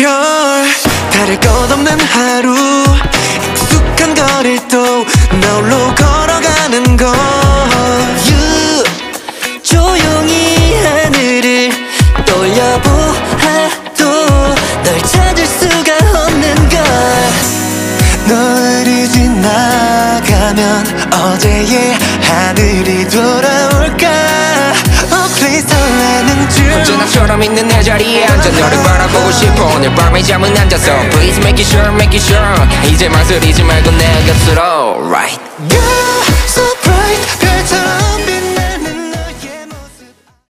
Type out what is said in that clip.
별 다를 것 없는 하루 돌려보아도 널 찾을 수가 없는 걸. 너를 지나가면 어제의 하늘이 돌아올까? Oh please 설레는 줄 언제나처럼 있는 내 자리에 앉아 너를 바라보고 싶어. 오늘 밤에 잠은 안 자서 Please make it sure make it sure. 이제 망설이지 말고 내 곁으로 Right